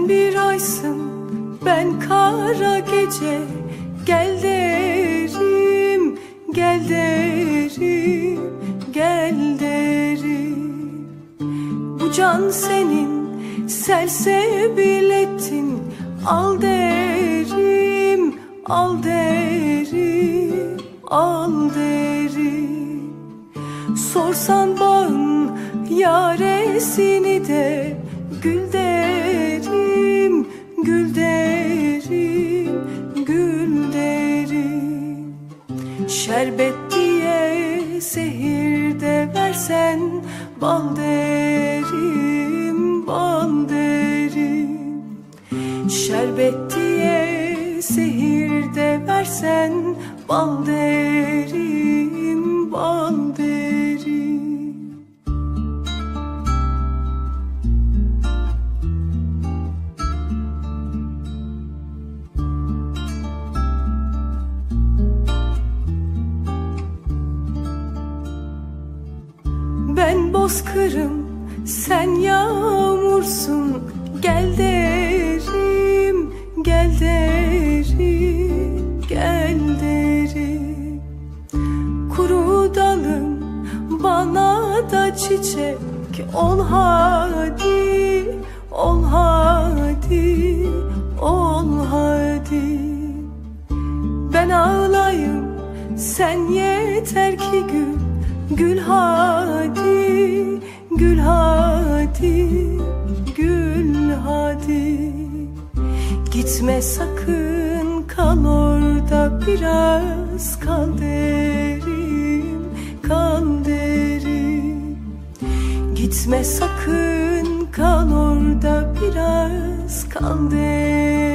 Sen bir aysın ben kara gece. Gel derim gel derim gel derim. Bu can senin selsebil ettin Al derim al derim al derim. Sorsan bağın yaresini de Bal da çiçek Ol hadi, ol hadi, ol hadi. Ben ağlayım sen yeter ki gül Gül hadi gül hadi gül hadi. Gitme sakın kal orada biraz kal derim Gitme sakın kal orada biraz kal derim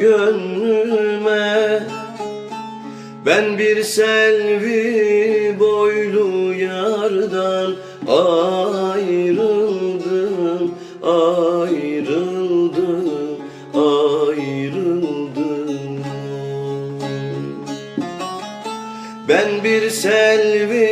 gönlüme Ben bir selvi boylu yardan ayrıldım, ayrıldım, ayrıldım. Ben bir selvi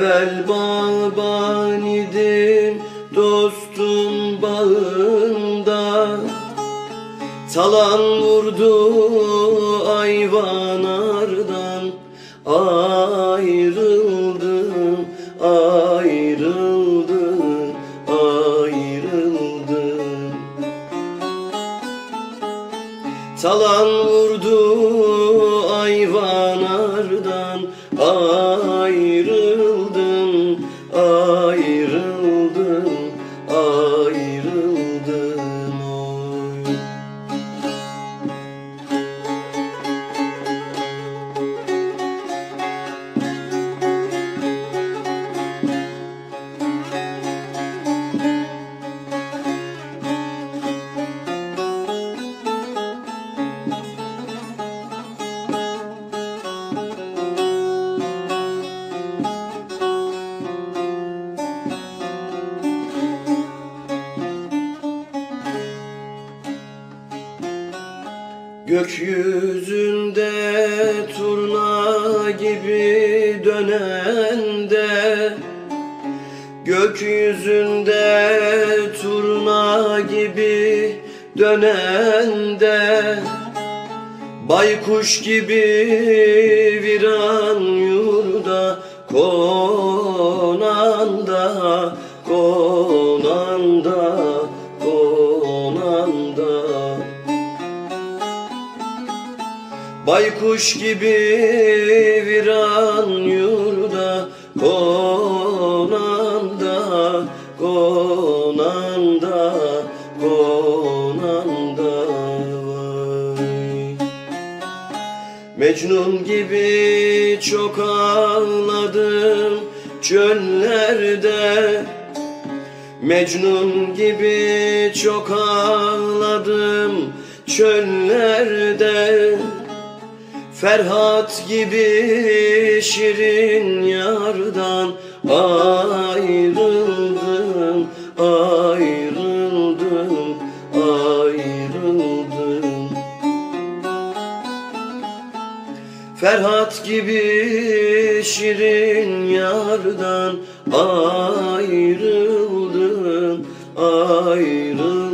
Evvel baban idim dostum bağında. Talan vurdu ayvanardan Gökyüzünde turna gibi dönen de Gökyüzünde turna gibi dönen de Baykuş gibi Ferhat gibi şirin yardan ayrıldım, ayrıldım.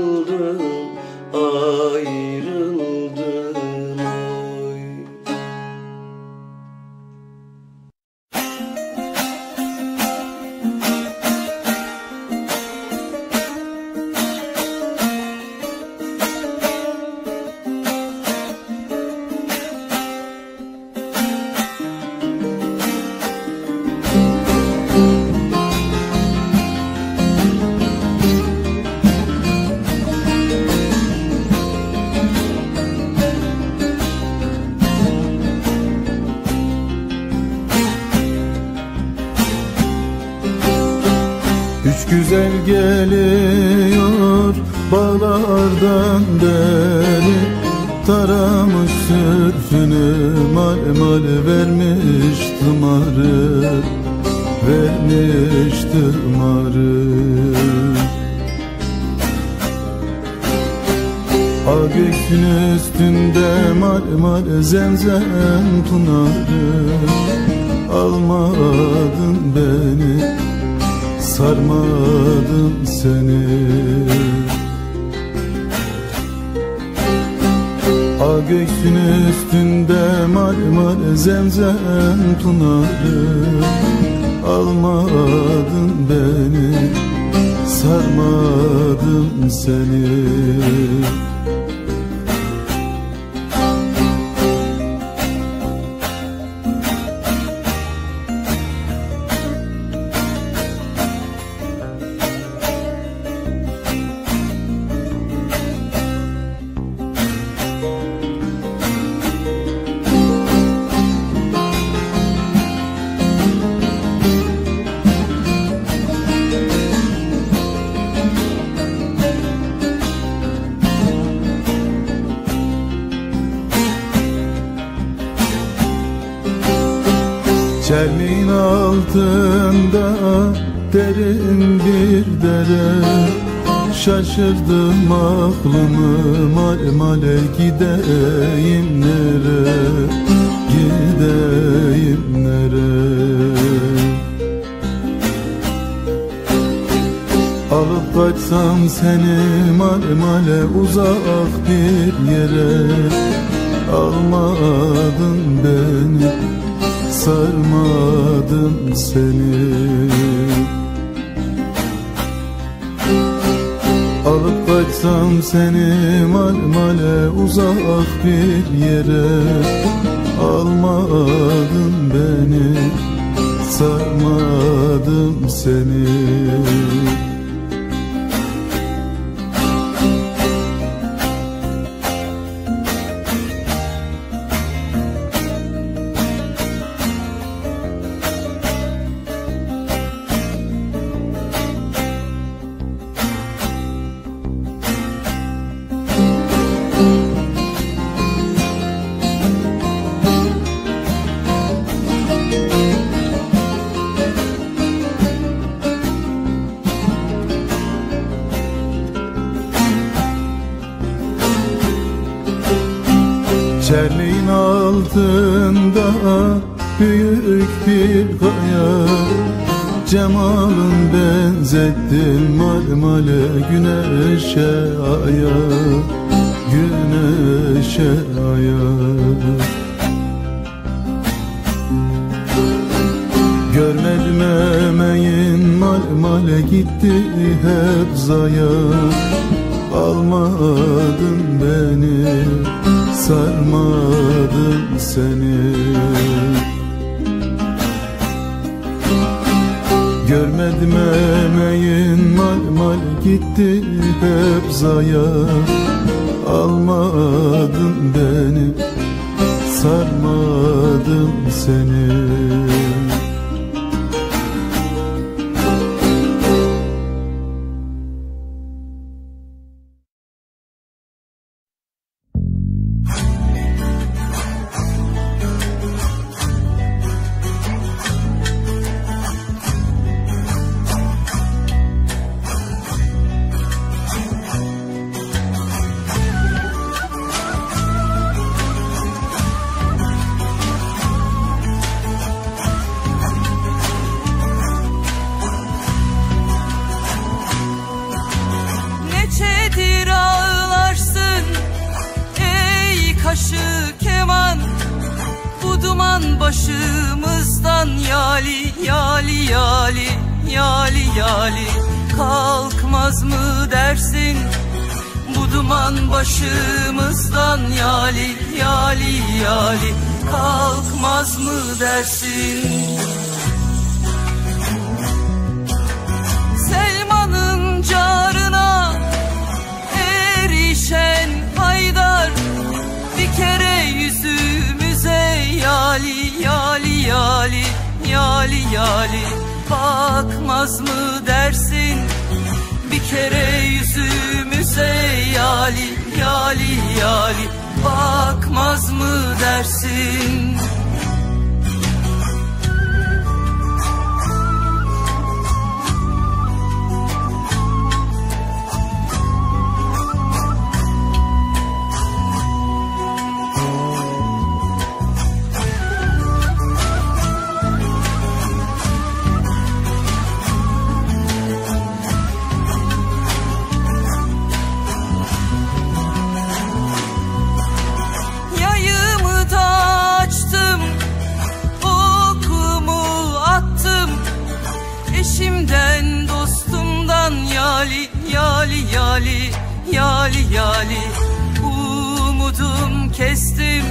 sarmadım seni. şaşırdım aklımı Male male gideyim nere Gideyim nere. Alıp kaçsam seni male male uzak bir yere Almadın beni sarmadın seni. Bıraksam seni malmale uzak bir yere. Almadın beni, sarmadın seni. Altında büyük bir kaya. Cemalın benzettim marmale güneşe aya Güneşe aya. Görmedim emeğin marmale gitti hep zaya. Almadın beni sarmadın seni. Görmedim emeğin mal mal gitti hep zaya. Almadın beni sarmadım seni kestim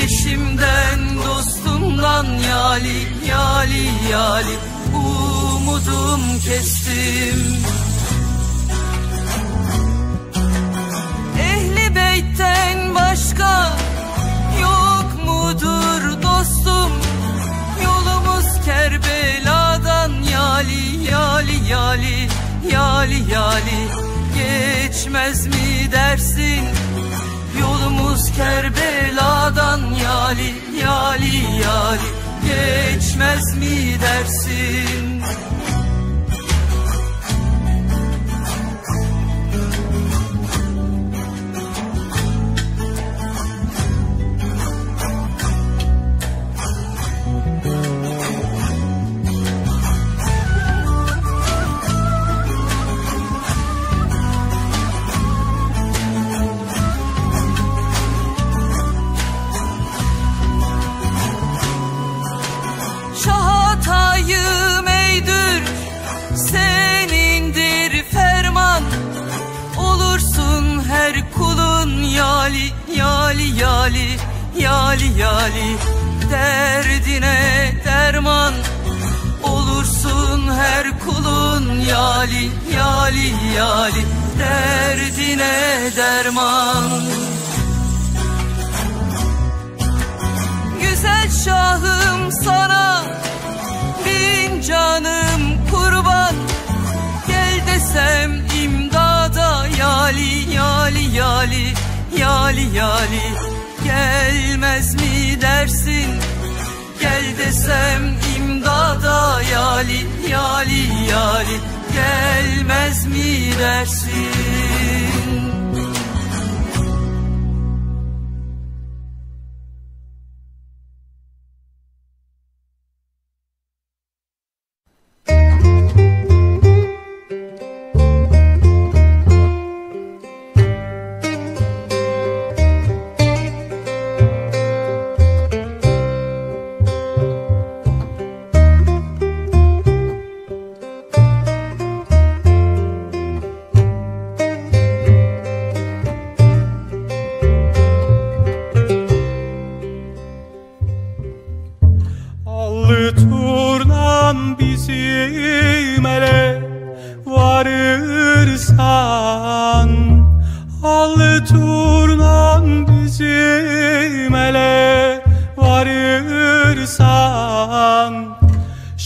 Eşimden dostumdan yali yali yali Umudum kestim Ehli beytten başka yok mudur dostum? Yolumuz Kerbela'dan yali yali yali yali yali geçmez mi dersin? Yolumuz Kerbela'dan yali yali yali geçmez mi dersin? Yali yali yali. Derdine derman Olursun her kulun yali yali yali. Derdine derman. Güzel şahım sana bin canım kurban. Gel desem imdada yali yali yali yali yali Gelmez mi dersin? Gel desem imdada yali yali yali. Gelmez mi dersin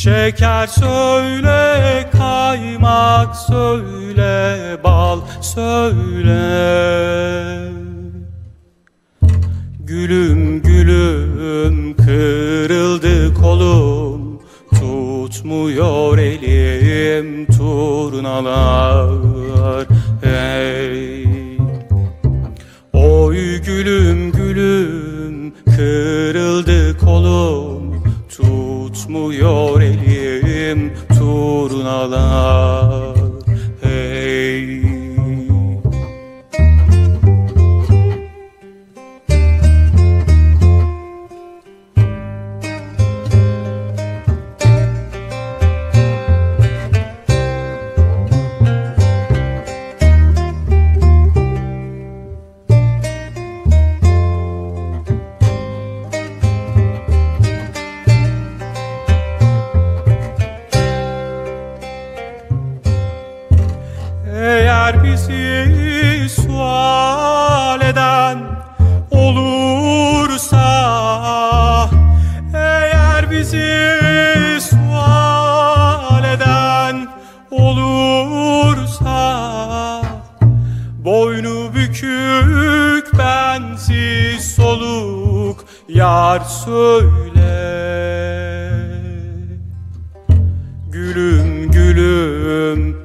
Şeker söyle, kaymak söyle, bal söyle. Gülüm gülüm kırıldı kolum. Tutmuyor elim turnalar. Hey. Oy gülüm gülüm kırıldı kolum. Tutmuyor turnalar yar söyle. Gülüm gülüm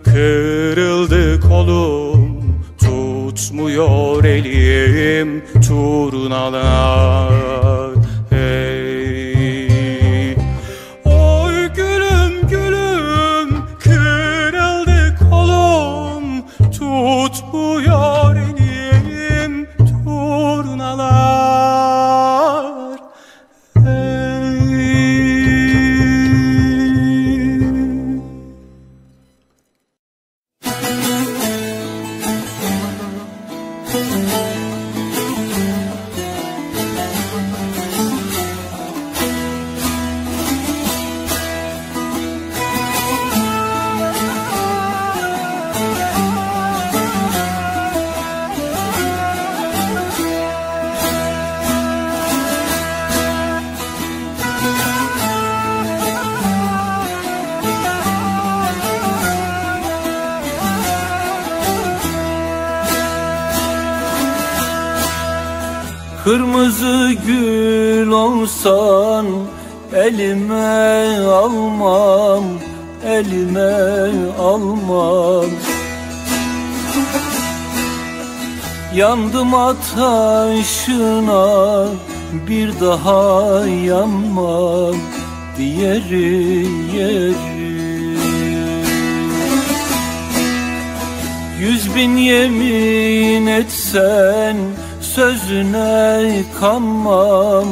yemin etsen sözüne kanmam,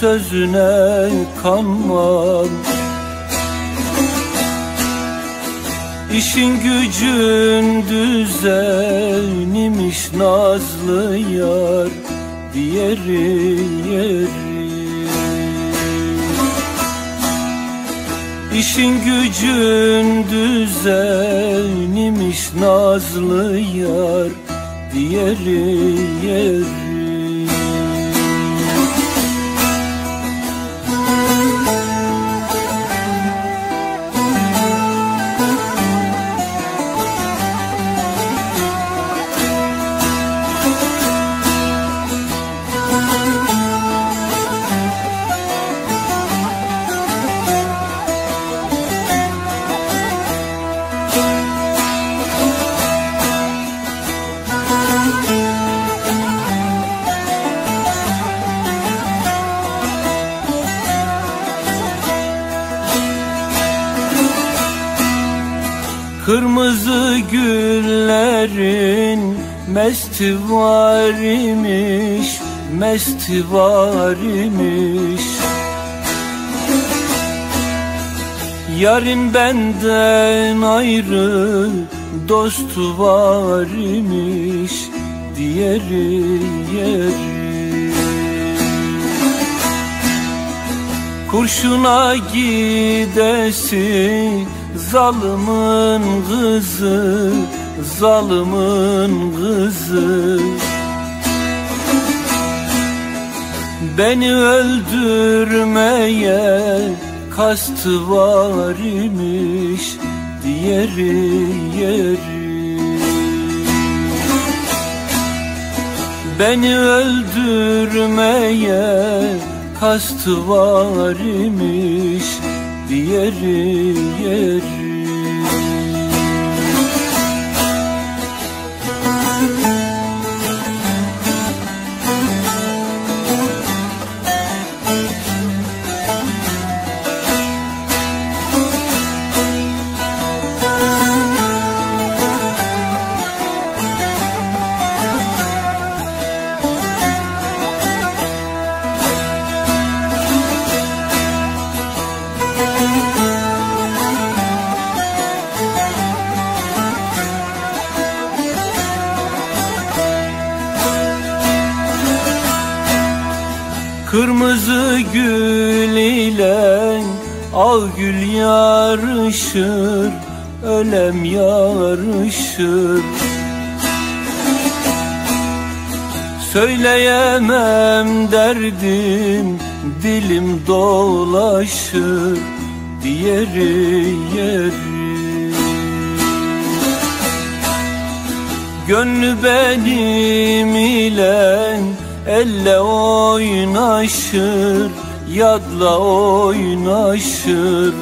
sözüne kanmam. İşin gücün düzenimiş nazlı yar diğeri yeri. İşin gücün düzenimiş nazlı yar diğeri yeri. Kırmızı güllerin mestivar imiş, mestivar imiş. Yarim benden ayrı dostu var imiş diğeri yeri. Kurşuna gidesi zalımın kızı, zalımın kızı. Beni öldürmeye kastı var imiş Diğeri yeri Beni öldürmeye kastı var imiş Diğeri yeri gül yarışır Ölem yarışır. Söyleyemem derdim Dilim dolaşır Diğeri yeri Gönlü benim ile Elle oynaşır, yadla oynaşır.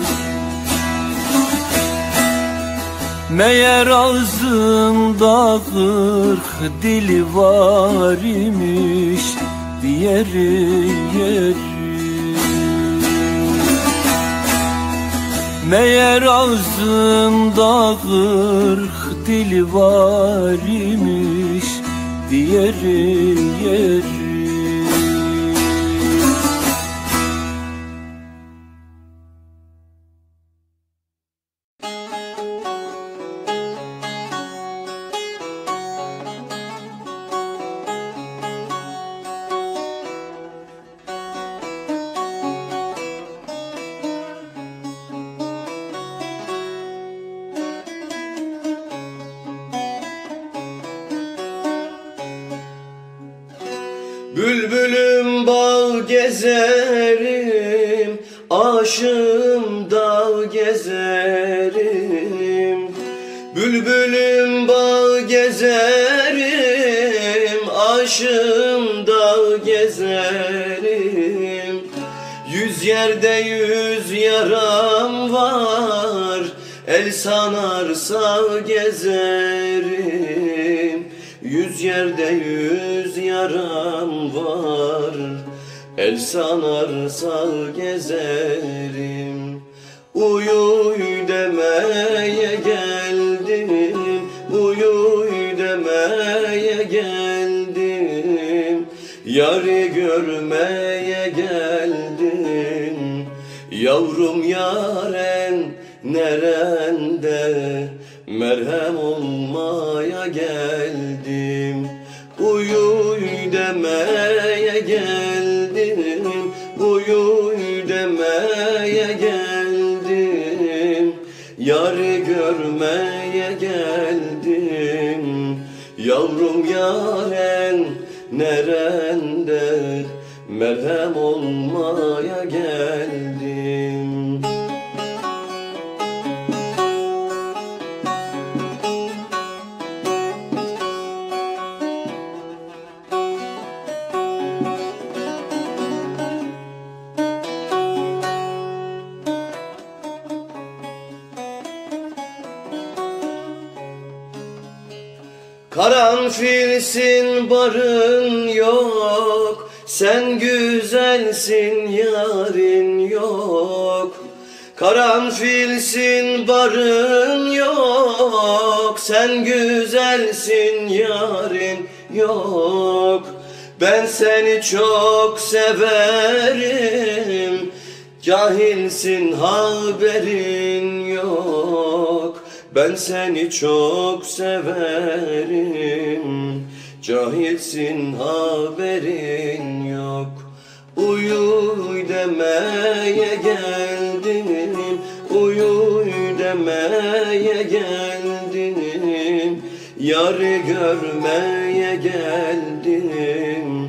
Meğer ağzında kırk dili var imiş Diğeri yeri. Meğer ağzında kırk dili var imiş Diğeri yeri Yüz yerde yüz yaram var. El sanarsa gezerim. Uyuy demeye geldim. Uyuy demeye geldim. Yarı görmeye geldim. Yavrum yaren nerende? Merhem olmaya geldim demeye geldim Uyuy demeye geldim. Yarı görmeye geldim Yavrum yaren nerende Merhem olmaya geldim Karanfilsin barın yok. Sen güzelsin yarın yok. Karanfilsin barın yok. Sen güzelsin yarın yok. Ben seni çok severim. Cahilsin haberin yok Ben seni çok severim. Cahilsin haberin yok. Uyuy demeye geldim. Uyuy demeye geldim. Yarı görmeye geldim.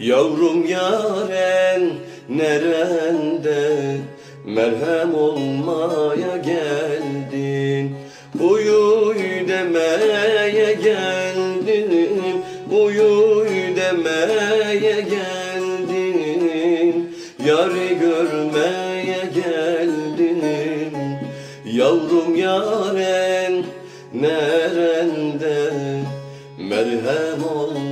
Yavrum yaren nerende? Merhem olmaya geldin Uyuy demeye geldim Uyuy demeye geldim. Yarı görmeye geldim Yavrum yaren nerende? Merhem olmaya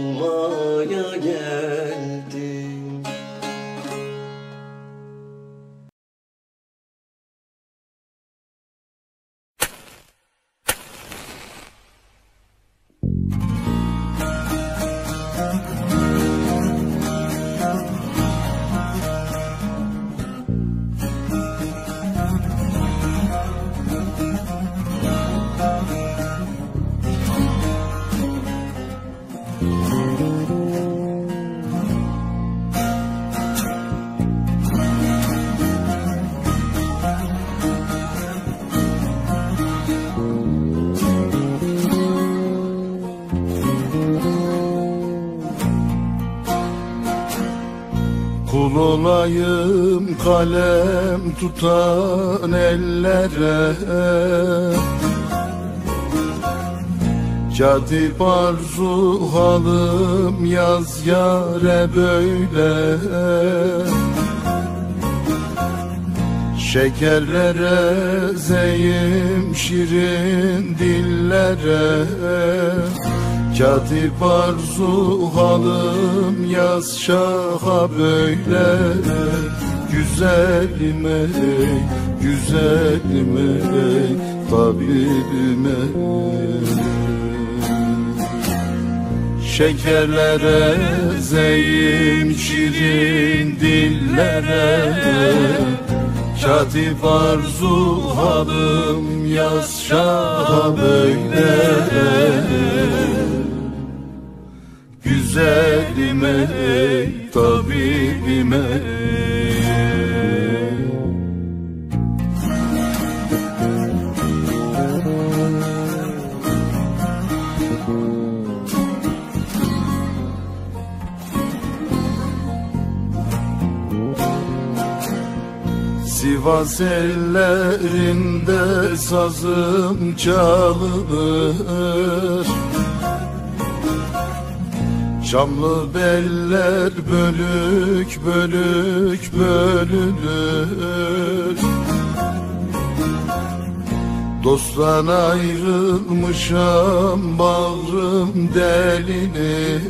olayım kalem tutan ellere. Cadip arzu halım yaz yare böyle. Şekerlere zeyim şirin dillere Katip arzu halım yaz şaha böyle. Güzelim ey, güzelim ey, tabibim Şekerlere zeyim şirin dillere. Katip arzu halım yaz şaha böyle Güzelim ey, tabibim Sivas ellerinde sazım çalınır. Şamlı beller bölük bölük bölünür. Dosttan ayrılmışam bağrım delinir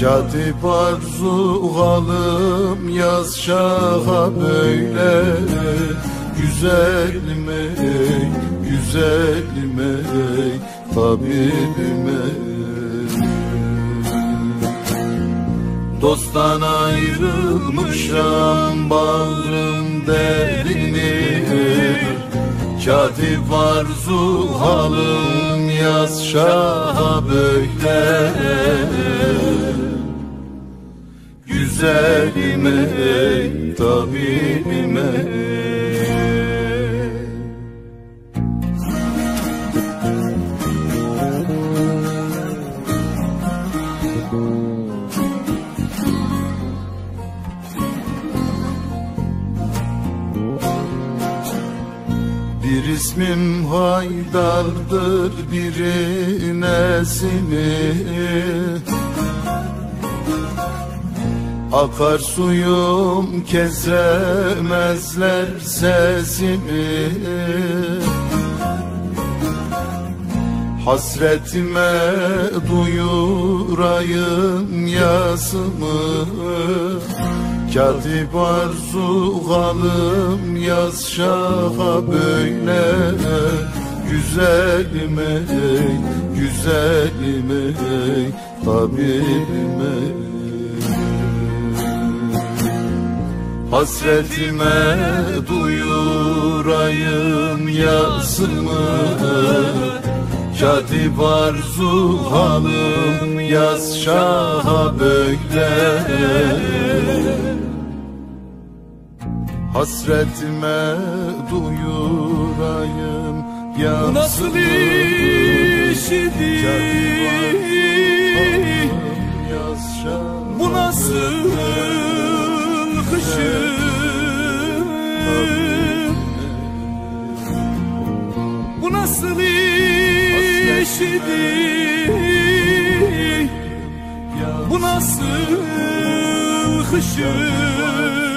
Katip arzu halım yaz şaha böyle. Güzelim ey, güzelim ey, tabibim ey Dosttan ayrılmışam bağrım derinir Katip arzu halım yaz şaha böyle Güzelim ey, tabibim ey Bir ismim Haydar'dır biri nesimi Akar suyum kesemezler sesimi. Hasretime duyurayım yasımı. Katip arzu halım yaz şaha böyle. Güzelim ey, güzelim ey, tabibim ey Hasretime duyurayım yazımı Katip arzu halım yaz şaha bökle Hasretime duyurayım yazımı Bu nasıl iş idi? Bu nasıl bu nasıl iş Bu nasıl kışım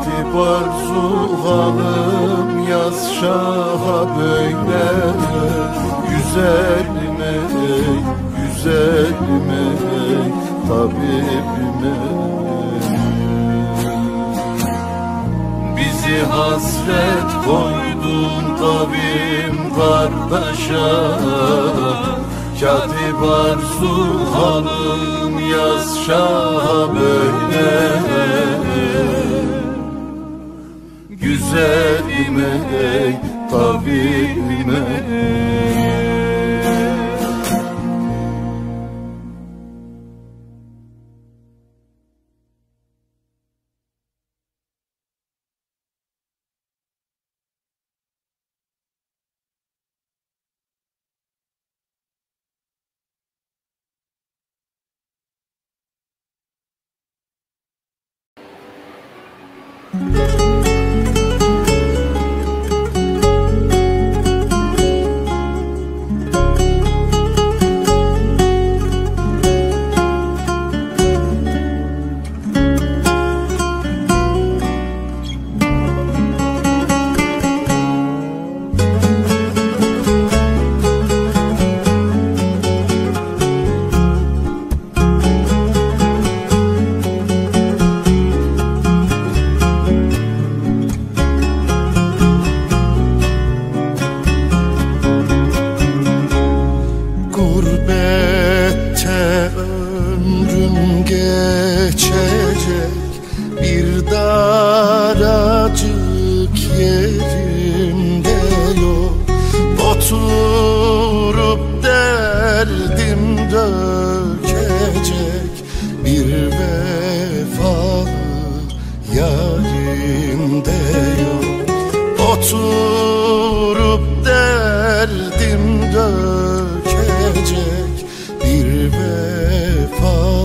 Gidip arzu halım yaz şaha böyle Güzelime ey, güzelime ey, tabibime Bizi hasret koydun tabim kardeşa Katip arzu halım yaz şaha böyle güzelime ey tabibime ey Oturup derdim dökecek bir vefa.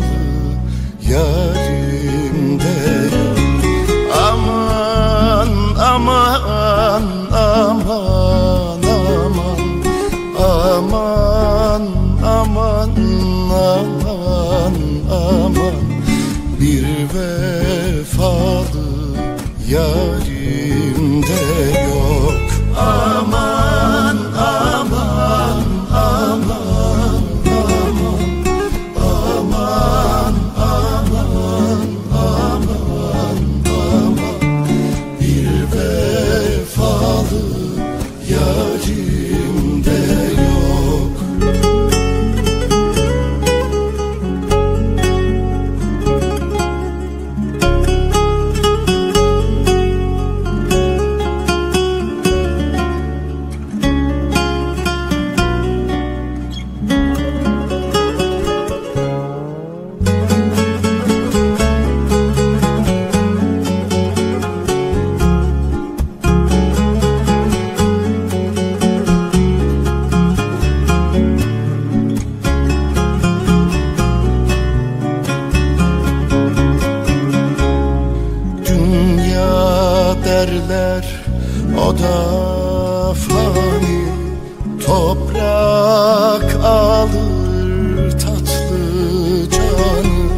Toprak alır tatlı canı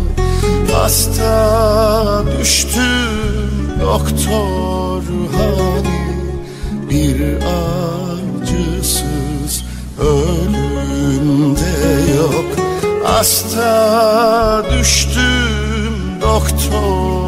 Hasta düştüm doktor hani. Bir acısız ölümde yok. Hasta düştüm doktor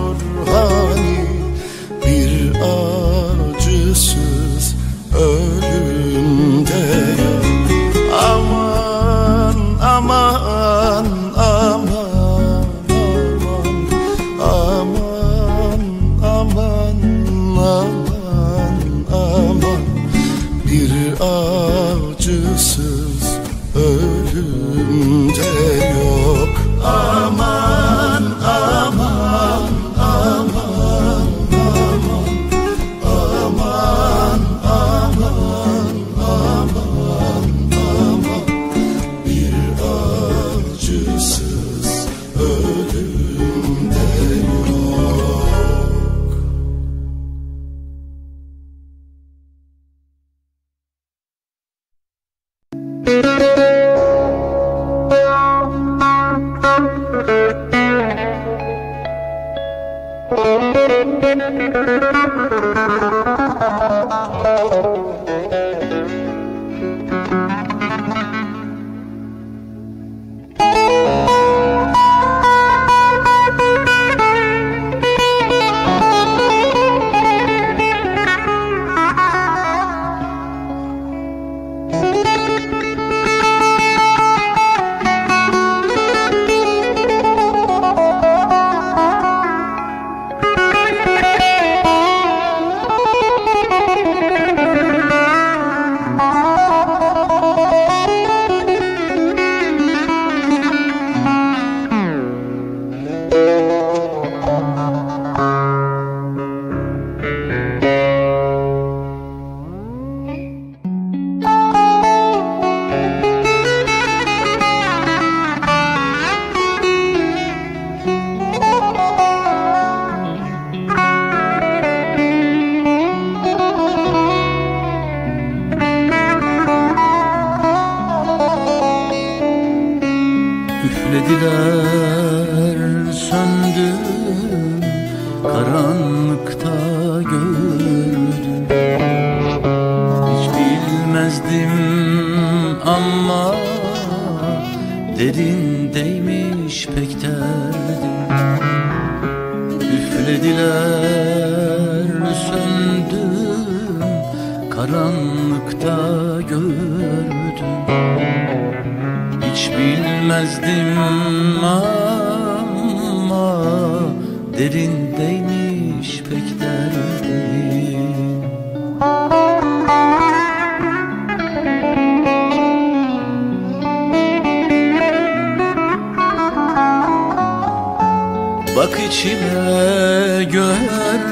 Bak içime gör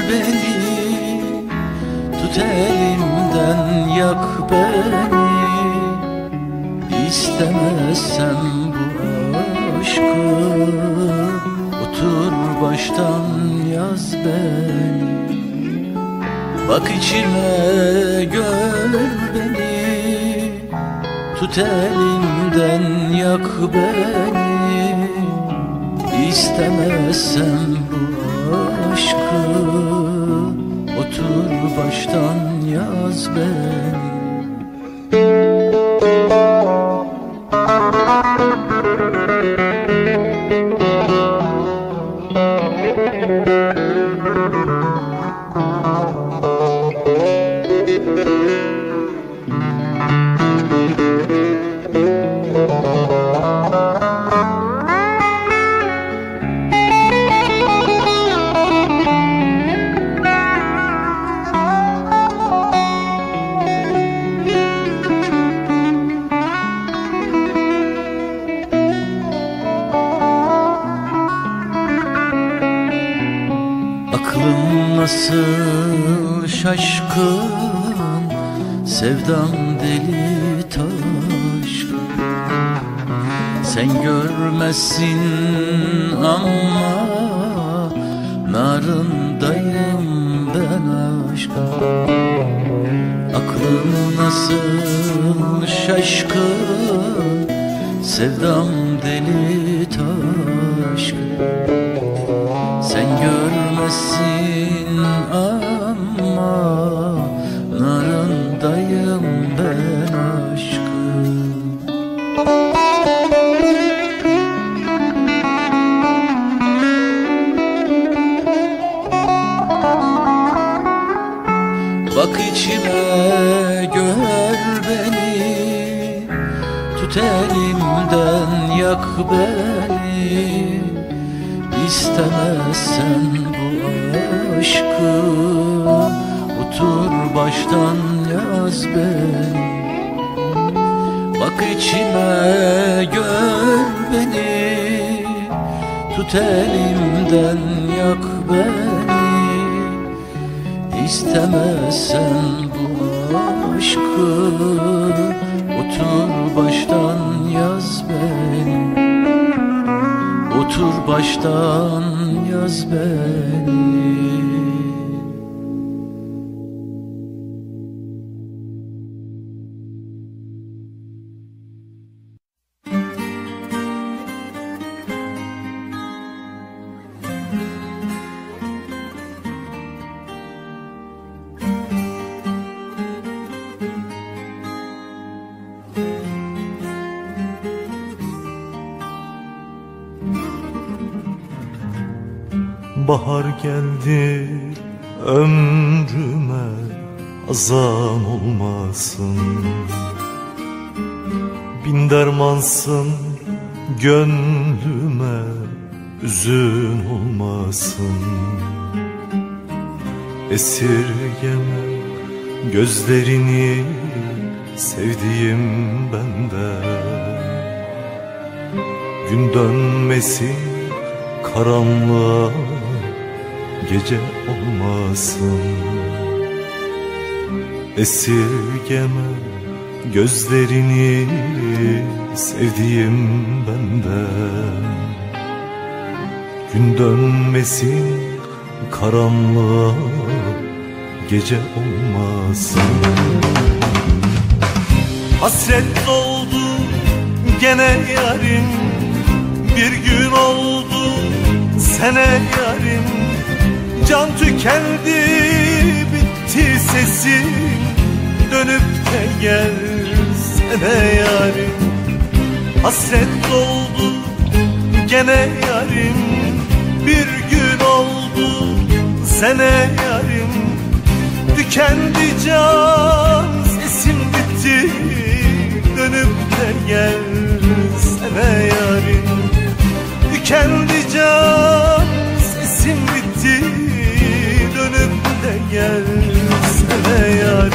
beni. Tut elimden yak beni. İstemezsem bu aşkı Otur baştan yaz beni. Bak içime gör beni. Tut elimden yak beni. İstemezsem aşkı. Otur baştan yaz beni Sen görmezsin ama Narındayım ben aşk Aklım nasıl şaşkın Sevdam deli taşkın. Sen görmezsin beni İstemezsen bu aşkı Otur baştan yaz beni. Bak içime gör beni. Tut elimden yak beni. İstemezsen bu aşkı Otur baştan Otur baştan yaz beni Bahar geldi ömrüme Azan olmasın. Bin dermansın gönlüme Üzün olmasın. Esirgeme gözlerini Sevdiğim bende Gün dönmesin karanlığa gece olmasın. Esirgeme gözlerini sevdiğim benden. Gün dönmesin karanlığa gece olmasın. Hasret doldu gene yarim Bir gün oldu sene yarim Can tükendi bitti sesim Dönüp de gel sene yarim. Hasret doldu gene yarim. Bir gün oldu sene yarim. Tükendi can de gel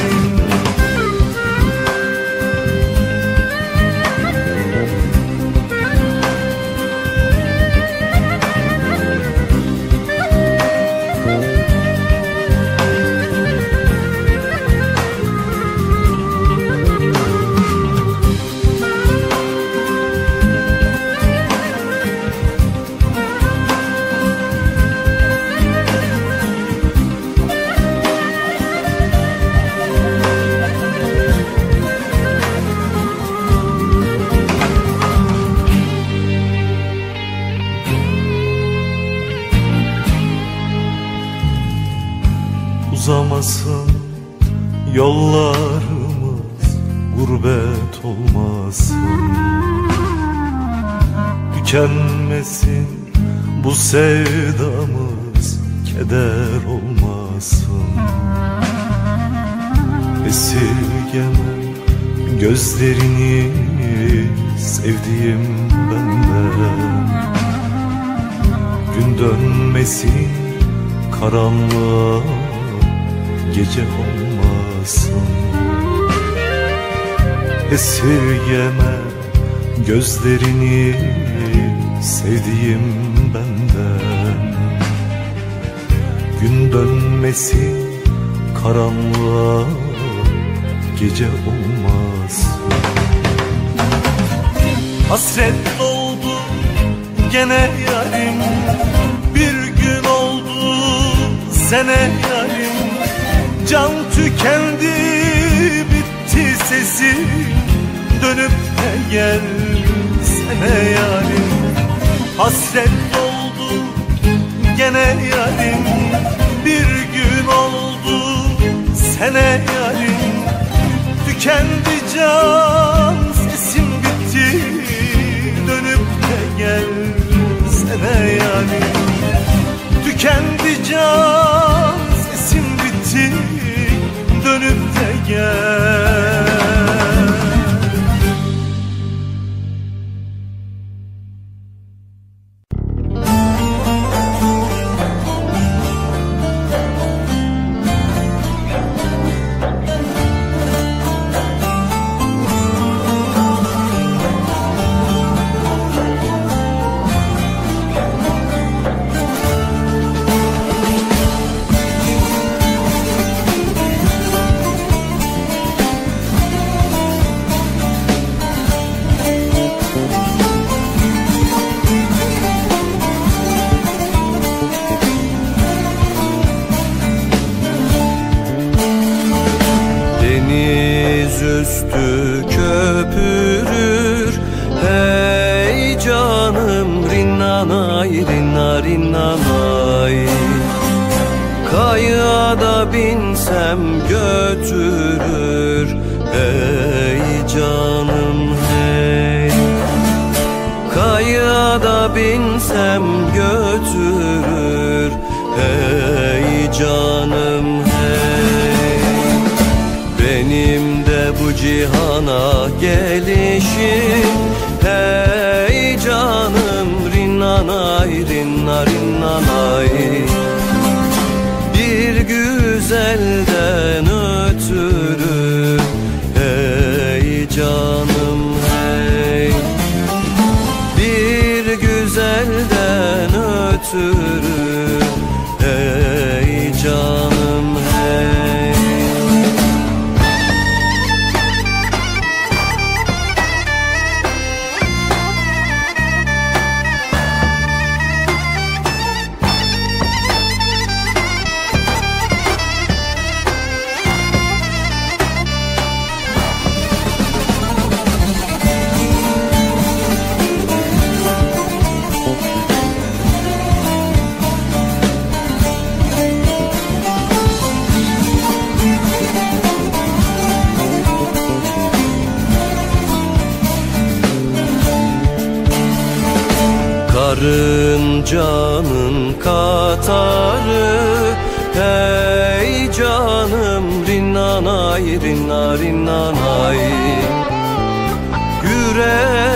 gözlerini Sevdiğim benden Gün dönmesin karanlığa gece olmasın. Esirgeme gözlerini sevdiğim benden Gün dönmesin karanlığa gece olmasın Hasret doldu gene yarim. Bir gün oldu sene yarim. Can tükendi bitti sesim. Dönüp de gelsene yarim. Hasret oldu gene yarim. Bir gün oldu sene yarim Tükendi can sesim bitti Dönüp de gelsene yarim Tükendi can sesim bitti Dönüp de gel ötürü rinnanay rinna rinnanay Yüreğinde